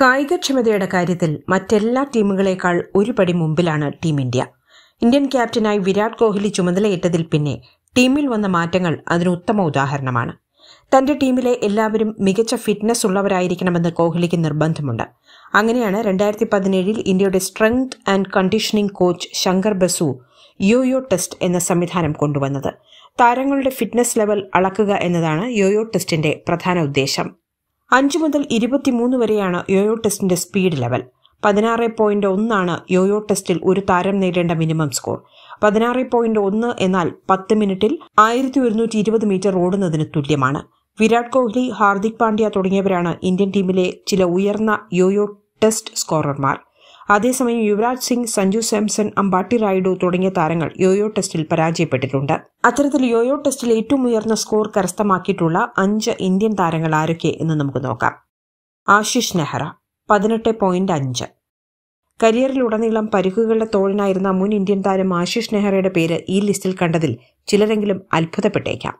കായികക്ഷമതയുടെ കാര്യത്തിൽ മറ്റെല്ലാ ടീമുകളേക്കാൾ ഒരു പടി മുമ്പിലാണ് ടീം ഇന്ത്യ. ഇന്ത്യൻ ക്യാപ്റ്റനായി വിരാട് കോഹ്ലി ചുമതലയേറ്റതിൽ പിന്നെ ടീമിൽ വന്ന മാറ്റങ്ങൾ അതിന് ഉത്തമ ഉദാഹരണമാണ്. തന്റെ ടീമിലെ എല്ലാവരും മികച്ച ഫിറ്റ്നസ് ഉള്ളവരായിരിക്കണമെന്ന് കോഹ്ലിക്ക് നിർബന്ധമുണ്ട്. അങ്ങനെയാണ് രണ്ടായിരത്തി പതിനേഴിൽ ഇന്ത്യയുടെ strength and conditioning coach Shankar Basu yoyo test എന്ന സംവിധാനം കൊണ്ടുവന്നത്. താരങ്ങളുടെ ഫിറ്റ്നസ് ലെവൽ അളക്കുക എന്നതാണ് യോയോ ടെസ്റ്റിന്റെ പ്രധാന ഉദ്ദേശം. അഞ്ച് മുതൽ ഇരുപത്തിമൂന്ന് വരെയാണ് യോയോ ടെസ്റ്റിന്റെ സ്പീഡ് ലെവൽ. പതിനാറ് പോയിന്റ് ഒന്നാണ് യോയോ ടെസ്റ്റിൽ ഒരു താരം നേടേണ്ട മിനിമം സ്കോർ. പതിനാറ് പോയിന്റ് ഒന്ന് എന്നാൽ പത്ത് മിനിറ്റിൽ ആയിരത്തി ഒരുന്നൂറ്റി ഇരുപത് മീറ്റർ ഓടുന്നതിന് തുല്യമാണ്. വിരാട് കോഹ്ലി ഹാർദിക് പാണ്ഡ്യ തുടങ്ങിയവരാണ് ഇന്ത്യൻ ടീമിലെ ചില ഉയർന്ന യോയോ ടെസ്റ്റ് സ്കോറർമാർ. അതേസമയം യുവരാജ് സിംഗ് സഞ്ജു സാംസൺ അമ്പാട്ടി റായിഡു തുടങ്ങിയ താരങ്ങൾ യോയോ ടെസ്റ്റിൽ പരാജയപ്പെട്ടിട്ടുണ്ട്. അത്തരത്തിൽ യോയോ ടെസ്റ്റിൽ ഏറ്റവും ഉയർന്ന സ്കോർ കരസ്ഥമാക്കിയിട്ടുള്ള അഞ്ച് ഇന്ത്യൻ താരങ്ങൾ ആരൊക്കെ എന്ന് നമുക്ക് നോക്കാം. ആശിഷ് നെഹ്റ പതിനെട്ട് പോയിന്റ് അഞ്ച്. കരിയറിലുടനീളം പരിക്കുകളുടെ തോളിനായിരുന്ന മുൻ ഇന്ത്യൻ താരം ആശിഷ് നെഹ്റയുടെ പേര് ഈ ലിസ്റ്റിൽ കണ്ടതിൽ ചിലരെങ്കിലും അത്ഭുതപ്പെട്ടേക്കാം.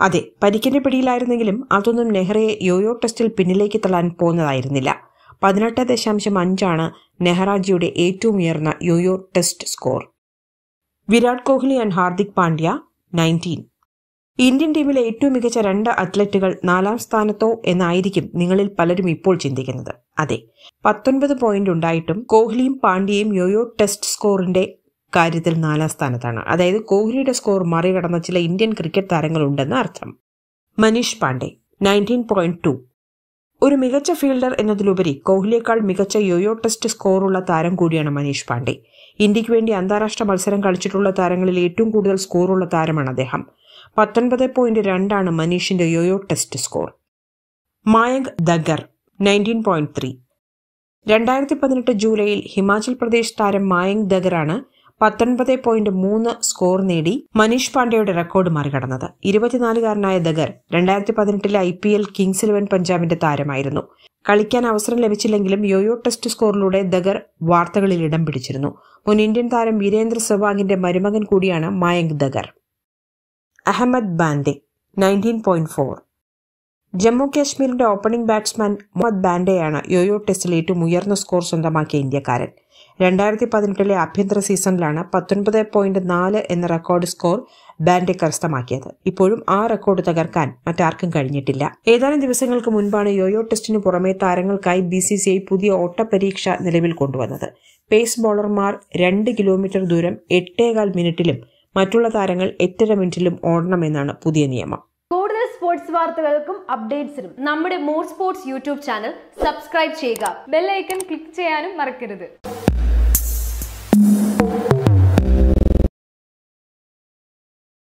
അതെ പരിക്കിന്റെ പിടിയിലായിരുന്നെങ്കിലും അതൊന്നും നെഹ്റയെ യോയോ ടെസ്റ്റിൽ പിന്നിലേക്ക് തള്ളാൻ പോകുന്നതായിരുന്നില്ല. പതിനെട്ട് ദശാംശം അഞ്ചാണ് നെഹ്റാജിയുടെ ഏറ്റവും ഉയർന്ന yoyo test score. Virat Kohli and Hardik Pandya nineteen Indian ടീമിലെ ഏറ്റവും മികച്ച രണ്ട് അത്ലറ്റുകൾ നാലാം സ്ഥാനത്തോ എന്നായിരിക്കും നിങ്ങളിൽ പലരും ഇപ്പോൾ ചിന്തിക്കുന്നത്. അതെ പത്തൊൻപത് പോയിന്റ് ഉണ്ടായിട്ടും കോഹ്ലിയും പാണ്ഡ്യയും യോയോ ടെസ്റ്റ് സ്കോറിന്റെ കാര്യത്തിൽ നാലാം സ്ഥാനത്താണ്. അതായത് കോഹ്ലിയുടെ സ്കോർ മറികടന്ന ചില ഇന്ത്യൻ ക്രിക്കറ്റ് താരങ്ങളുണ്ടെന്ന് അർത്ഥം. Manish Pandey nineteen point two ഒരു മികച്ച ഫീൽഡർ എന്നതിലുപരി കോഹ്ലിയേക്കാൾ മികച്ച യോയോ ടെസ്റ്റ് സ്കോറുള്ള താരം കൂടിയാണ് മനീഷ് പാണ്ഡെ. ഇന്ത്യയ്ക്ക് വേണ്ടി അന്താരാഷ്ട്ര മത്സരം കളിച്ചിട്ടുള്ള താരങ്ങളിൽ ഏറ്റവും കൂടുതൽ സ്കോറുള്ള താരമാണ് അദ്ദേഹം. പത്തൊൻപത് പോയിന്റ് രണ്ടാണ് മനീഷിന്റെ yoyo test score. Mayank Dagar nineteen point three രണ്ടായിരത്തി പതിനെട്ട് ജൂലൈയിൽ ഹിമാചൽ പ്രദേശ് താരം മായങ്ക് ദഗറാണ് പത്തൊൻപത് പോയിന്റ് മൂന്ന് സ്കോർ നേടി മനീഷ് പാണ്ഡെയുടെ റെക്കോർഡ് മറികടന്നത്. ഇരുപത്തിനാലുകാരനായ ദഗർ രണ്ടായിരത്തി പതിനെട്ടിലെ I P L Kings Eleven പഞ്ചാബിന്റെ താരമായിരുന്നു. കളിക്കാൻ അവസരം ലഭിച്ചില്ലെങ്കിലും യോയോ ടെസ്റ്റ് സ്കോറിലൂടെ ദഗർ വാർത്തകളിൽ ഇടം പിടിച്ചിരുന്നു. മുൻ ഇന്ത്യൻ താരം വീരേന്ദ്ര സെവാഗിന്റെ മരുമകൻ കൂടിയാണ് Mayank Dagar Ahmed Bande nineteen point four. Jammu കാശ്മീരിന്റെ ഓപ്പണിംഗ് ബാറ്റ്സ്മാൻ മുഹമ്മദ് ബാൻഡെയാണ് യോയോ ടെസ്റ്റിൽ ഏറ്റവും ഉയർന്ന സ്കോർ സ്വന്തമാക്കിയ ഇന്ത്യക്കാരൻ. രണ്ടായിരത്തി പതിനെട്ടിലെ ആഭ്യന്തര സീസണിലാണ് പത്തൊൻപത് പോയിന്റ് നാല് എന്ന റെക്കോർഡ് സ്കോർ ബാൻഡെ കരസ്ഥമാക്കിയത്. ഇപ്പോഴും ആ റെക്കോർഡ് തകർക്കാൻ മറ്റാർക്കും കഴിഞ്ഞിട്ടില്ല. ഏതാനും ദിവസങ്ങൾക്ക് മുൻപാണ് യോയോ ടെസ്റ്റിനു പുറമെ താരങ്ങൾക്കായി ബി സി സി ഐ പുതിയ ഓട്ടപരീക്ഷ നിലവിൽ കൊണ്ടുവന്നത്. പേസ് ബോളർമാർ രണ്ട് കിലോമീറ്റർ ദൂരം എട്ടേകാൽ മിനിറ്റിലും മറ്റുള്ള താരങ്ങൾ എട്ടര മിനിറ്റിലും ഓടണമെന്നാണ് പുതിയ നിയമം. സ്പോർട്സ് വാർത്തകൾക്കും അപ്ഡേറ്റ്സിനും നമ്മുടെ more sports YouTube channel subscribe ചെയ്യുക. ബെല്ലൈക്കൺ ക്ലിക്ക് ചെയ്യാനും മറക്കരുത്.